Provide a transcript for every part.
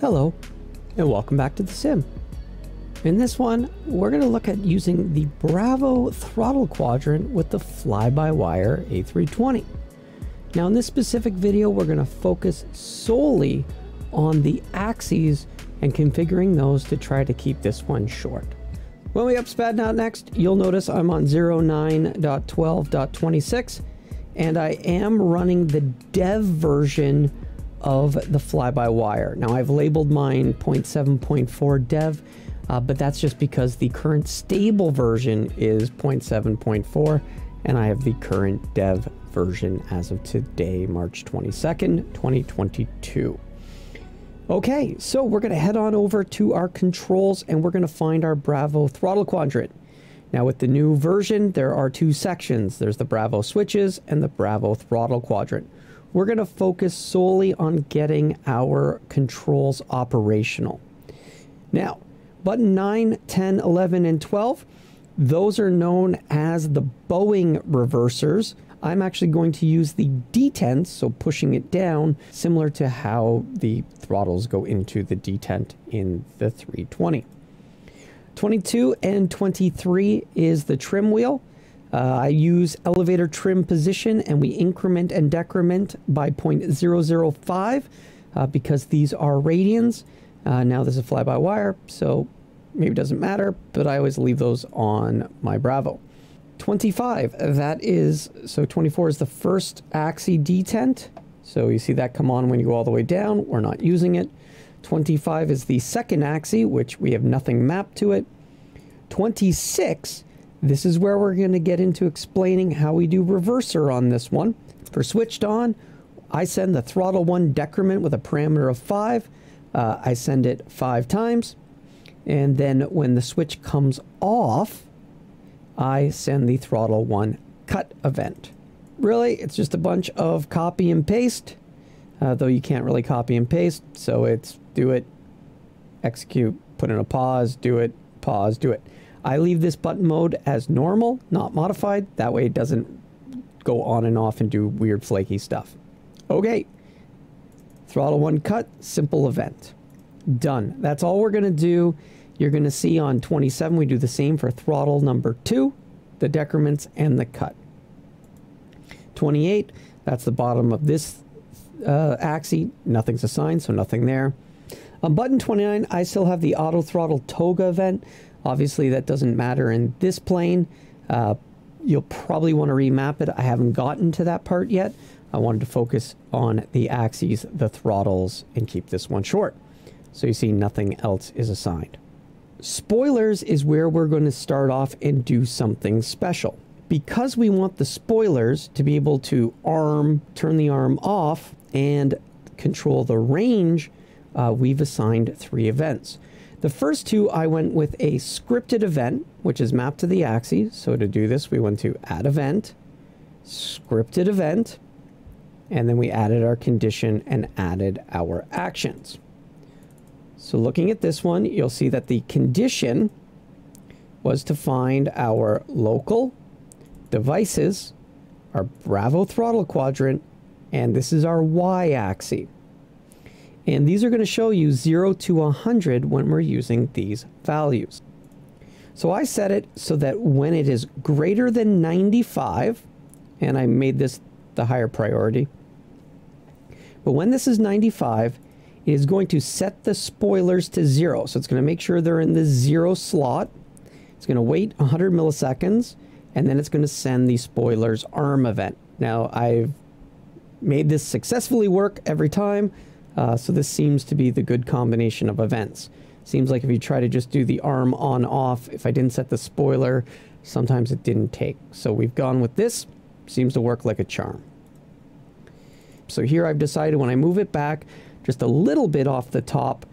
Hello, and welcome back to The Sim. In this one, we're going to look at using the Bravo throttle quadrant with the fly-by-wire A320. Now in this specific video, we're going to focus solely on the axes and configuring those to try to keep this one short. When we up SPAD.neXt, you'll notice I'm on 09.12.26 and I am running the dev version of the fly-by-wire. Now I've labeled mine 0.7.4 dev, uh, but that's just because the current stable version is 0.7.4 and I have the current dev version as of today, March 22nd, 2022. Okay, so we're going to head on over to our controls and we're going to find our Bravo throttle quadrant. Now with the new version, there are two sections. There's the Bravo switches and the Bravo throttle quadrant. We're going to focus solely on getting our controls operational. Now, button 9, 10, 11, and 12, those are known as the Boeing reversers. I'm actually going to use the detent, so pushing it down, similar to how the throttles go into the detent in the 320. 22 and 23 is the trim wheel. Uh, I use elevator trim position and we increment and decrement by 0.005 uh, because these are radians. Uh, now this is fly-by-wire, so maybe doesn't matter, but I always leave those on my Bravo. 25, that is, so 24 is the first axis detent. So you see that come on when you go all the way down. We're not using it. 25 is the second axis, which we have nothing mapped to it. 26, this is where we're going to get into explaining how we do reverser on this one. For switched on, I send the throttle 1 decrement with a parameter of 5. Uh, I send it 5 times. And then when the switch comes off, I send the throttle 1 cut event. Really, it's just a bunch of copy and paste, uh, though you can't really copy and paste. So it's do it, execute, put in a pause, do it, pause, do it. I leave this button mode as normal, not modified. That way it doesn't go on and off and do weird flaky stuff. Okay. Throttle one cut, simple event. Done. That's all we're going to do. You're going to see on 27, we do the same for throttle number two, the decrements and the cut. 28, that's the bottom of this uh, axis. Nothing's assigned, so nothing there. On button 29, I still have the auto throttle toga event. Obviously, that doesn't matter in this plane. Uh, you'll probably want to remap it. I haven't gotten to that part yet. I wanted to focus on the axes, the throttles, and keep this one short. So you see nothing else is assigned. Spoilers is where we're going to start off and do something special. Because we want the spoilers to be able to arm, turn the arm off, and control the range, uh, we've assigned three events. The first two, I went with a scripted event, which is mapped to the axis. So to do this, we went to add event, scripted event, and then we added our condition and added our actions. So looking at this one, you'll see that the condition was to find our local devices, our Bravo throttle quadrant, and this is our y-axis. And these are going to show you 0 to 100 when we're using these values. So I set it so that when it is greater than 95, and I made this the higher priority, but when this is 95, it is going to set the spoilers to zero. So it's going to make sure they're in the zero slot. It's going to wait 100 milliseconds, and then it's going to send the spoilers arm event. Now, I've made this successfully work every time. Uh, so this seems to be the good combination of events. Seems like if you try to just do the arm on off, if I didn't set the spoiler, sometimes it didn't take. So we've gone with this. Seems to work like a charm. So here I've decided when I move it back just a little bit off the top,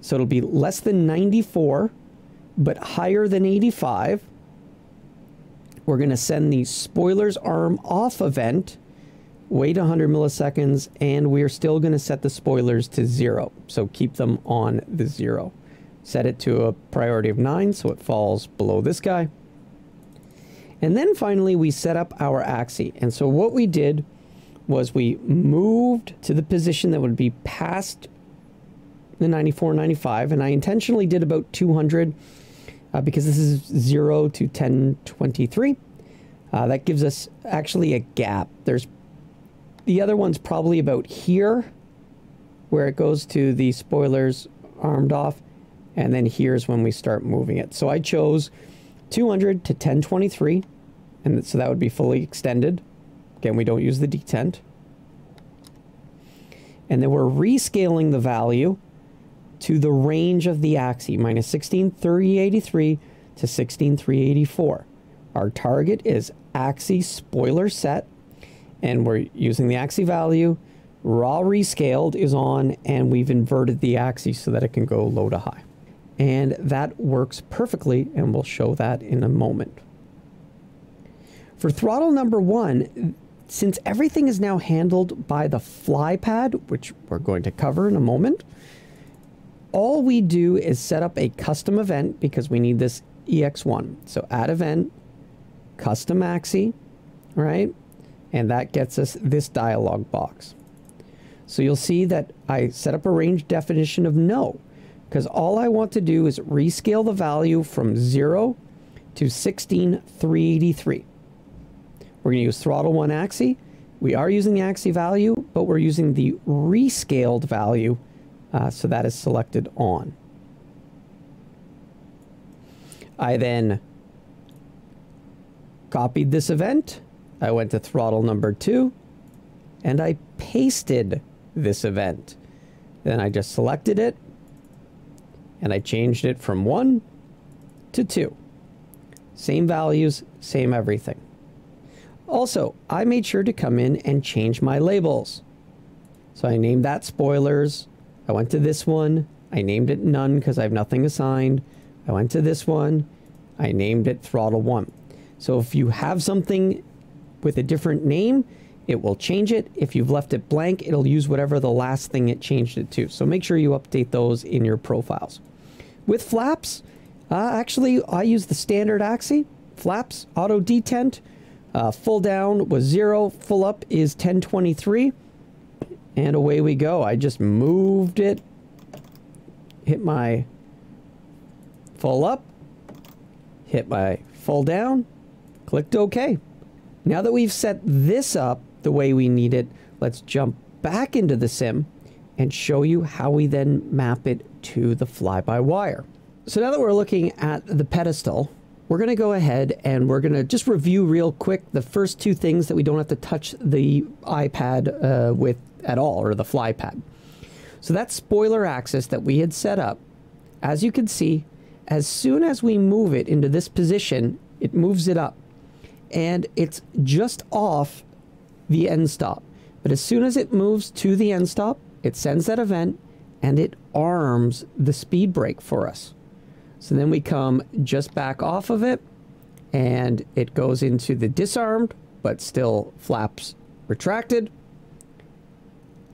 so it'll be less than 94, but higher than 85. We're going to send the spoilers arm off event wait 100 milliseconds, and we're still going to set the spoilers to zero. So keep them on the zero. Set it to a priority of nine, so it falls below this guy. And then finally, we set up our axis. And so what we did was we moved to the position that would be past the 94, 95, and I intentionally did about 200 uh, because this is 0 to 1023. Uh, that gives us actually a gap. There's the other one's probably about here, where it goes to the spoilers armed off, and then here's when we start moving it. So I chose 200 to 1023, and so that would be fully extended. Again, we don't use the detent. And then we're rescaling the value to the range of the axis, minus 16,383 to 16,384. Our target is axis spoiler set, and we're using the axis value. Raw rescaled is on, and we've inverted the axis so that it can go low to high. And that works perfectly, and we'll show that in a moment. For throttle number one, since everything is now handled by the FlyPad, which we're going to cover in a moment, all we do is set up a custom event because we need this EX1. So add event, custom axis, right? And that gets us this dialog box. So you'll see that I set up a range definition of no, because all I want to do is rescale the value from 0 to 16383. We're going to use throttle 1 axis. We are using the axis value, but we're using the rescaled value, uh, so that is selected on. I then copied this event. I went to throttle number 2, and I pasted this event. Then I just selected it, and I changed it from 1 to 2. Same values, same everything. Also, I made sure to come in and change my labels. So I named that spoilers. I went to this one. I named it none because I have nothing assigned. I went to this one. I named it throttle one. So if you have something with a different name, it will change it. If you've left it blank, it'll use whatever the last thing it changed it to. So make sure you update those in your profiles. With flaps, uh, actually, I use the standard axis. Flaps, auto detent. Uh, full down was zero, full up is 1023. And away we go. I just moved it, hit my full up, hit my full down, clicked OK. Now that we've set this up the way we need it, let's jump back into the sim and show you how we then map it to the fly-by-wire. So now that we're looking at the pedestal, we're going to go ahead and we're going to just review real quick the first two things that we don't have to touch the iPad uh, with at all, or the FlyPad. So that spoiler axis that we had set up, as you can see, as soon as we move it into this position, it moves it up. And it's just off the end stop. But as soon as it moves to the end stop, it sends that event and it arms the speed brake for us. So then we come just back off of it and it goes into the disarmed, but still flaps retracted.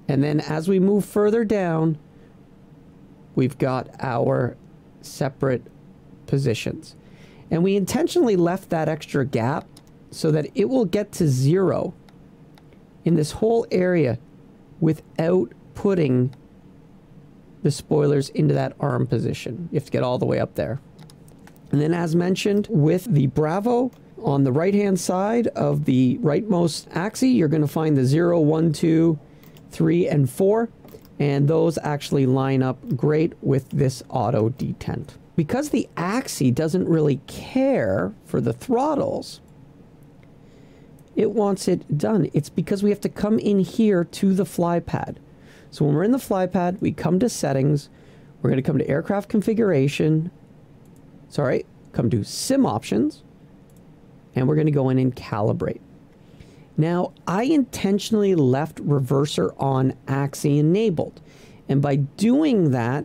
And then as we move further down, we've got our separate positions. And we intentionally left that extra gap so that it will get to zero in this whole area without putting the spoilers into that arm position. You have to get all the way up there. And then as mentioned, with the Bravo, on the right-hand side of the rightmost axis, you're going to find the 0, 1, 2, 3, and 4. And those actually line up great with this auto detent. Because the axis doesn't really care for the throttles, it wants it done. It's because we have to come in here to the FlyPad. So when we're in the FlyPad, we come to settings. We're going to come to aircraft configuration. Sorry, come to sim options. And we're going to go in and calibrate. Now, I intentionally left reverser on axis enabled. And by doing that,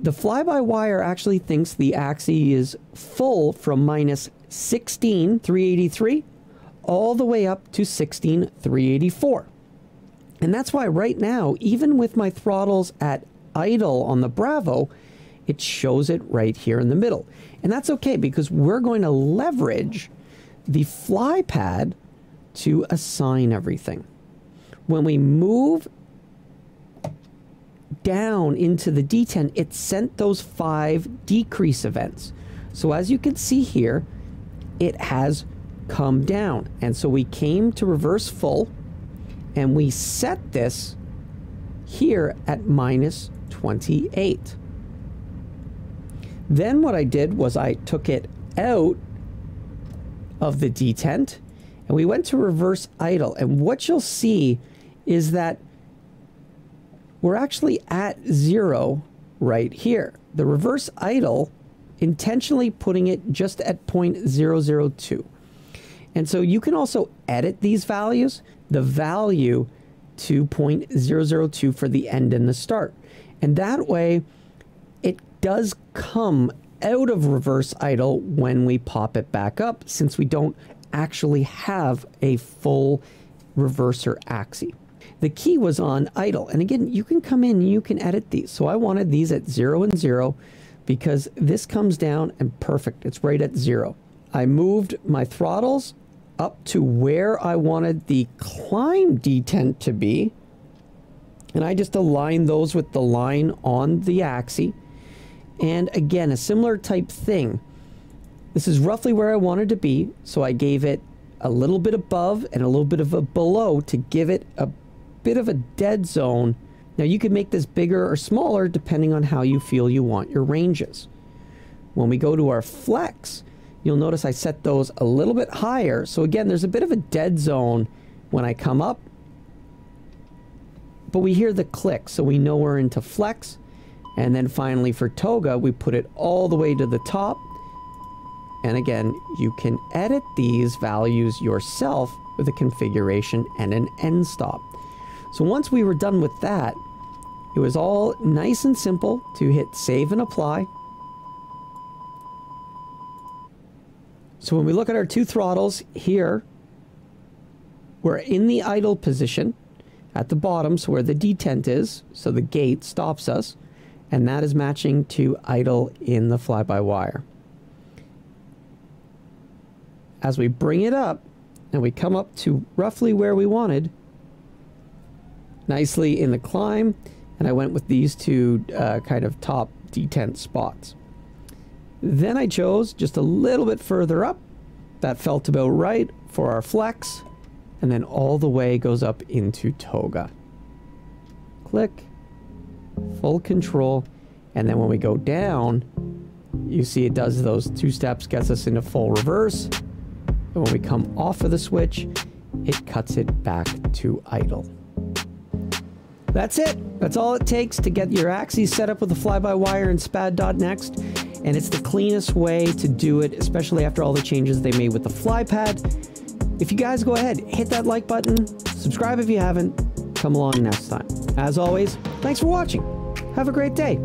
the fly-by-wire actually thinks the axis is full from minus 16,383 all the way up to 16,384. And that's why right now, even with my throttles at idle on the Bravo, it shows it right here in the middle. And that's okay because we're going to leverage the FlyPad to assign everything. When we move down into the detent, it sent those five decrease events. So as you can see here, it has come down. And so we came to reverse full and we set this here at minus 28. Then what I did was I took it out of the detent and we went to reverse idle. And what you'll see is that we're actually at zero right here. The reverse idle intentionally putting it just at 0.002. And so you can also edit these values, the value to 0.002 for the end and the start. And that way it does come out of reverse idle when we pop it back up since we don't actually have a full reverser axis. The key was on idle. And again, you can come in and you can edit these. So I wanted these at zero and zero because this comes down and perfect. It's right at zero. I moved my throttles up to where I wanted the climb detent to be. And I just aligned those with the line on the axis. And again, a similar type thing. This is roughly where I wanted to be, so I gave it a little bit above and a little bit of a below to give it a bit of a dead zone. Now you can make this bigger or smaller depending on how you feel you want your ranges. When we go to our flex, you'll notice I set those a little bit higher. So again, there's a bit of a dead zone when I come up, but we hear the click, so we know we're into flex. And then finally for toga, we put it all the way to the top and again, you can edit these values yourself with a configuration and an end stop. So once we were done with that, it was all nice and simple to hit save and apply. So when we look at our two throttles here, we're in the idle position at the bottom, so where the detent is, so the gate stops us, and that is matching to idle in the fly-by-wire as we bring it up and we come up to roughly where we wanted, nicely in the climb, and I went with these two uh, kind of top detent spots. Then I chose just a little bit further up. That felt about right for our flex, and then all the way goes up into toga. Click, full control, and then when we go down, you see it does those two steps, gets us into full reverse, and when we come off of the switch, it cuts it back to idle. That's it. That's all it takes to get your axes set up with the fly-by-wire and SPAD.next. And it's the cleanest way to do it, especially after all the changes they made with the FlyPad. If you guys go ahead, hit that like button, subscribe if you haven't, come along next time. As always, thanks for watching. Have a great day.